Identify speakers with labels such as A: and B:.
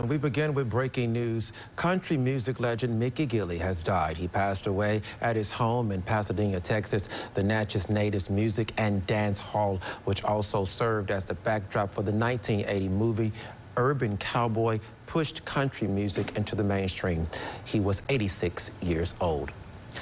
A: And we begin with breaking news. Country music legend Mickey Gilley has died. He passed away at his home in Pasadena, Texas. The Natchez Natives Music and Dance Hall, which also served as the backdrop for the 1980 movie Urban Cowboy, pushed country music into the mainstream. He was 86 years old.